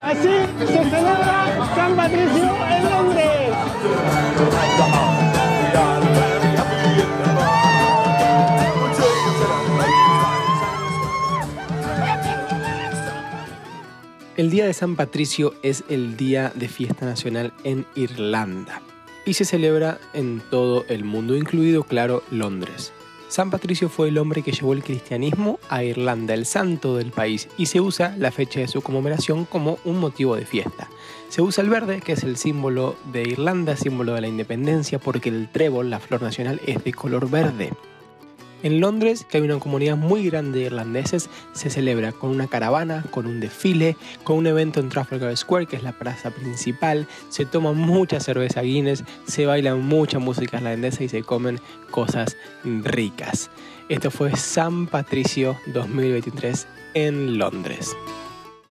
Así se celebra San Patricio en Londres. El Día de San Patricio es el día de fiesta nacional en Irlanda y se celebra en todo el mundo, incluido, claro, Londres. San Patricio fue el hombre que llevó el cristianismo a Irlanda, el santo del país, y se usa la fecha de su conmemoración como un motivo de fiesta. Se usa el verde, que es el símbolo de Irlanda, símbolo de la independencia, porque el trébol, la flor nacional, es de color verde. En Londres, que hay una comunidad muy grande de irlandeses, se celebra con una caravana, con un desfile, con un evento en Trafalgar Square, que es la plaza principal, se toma mucha cerveza Guinness, se baila mucha música irlandesa y se comen cosas ricas. Esto fue San Patricio 2023 en Londres.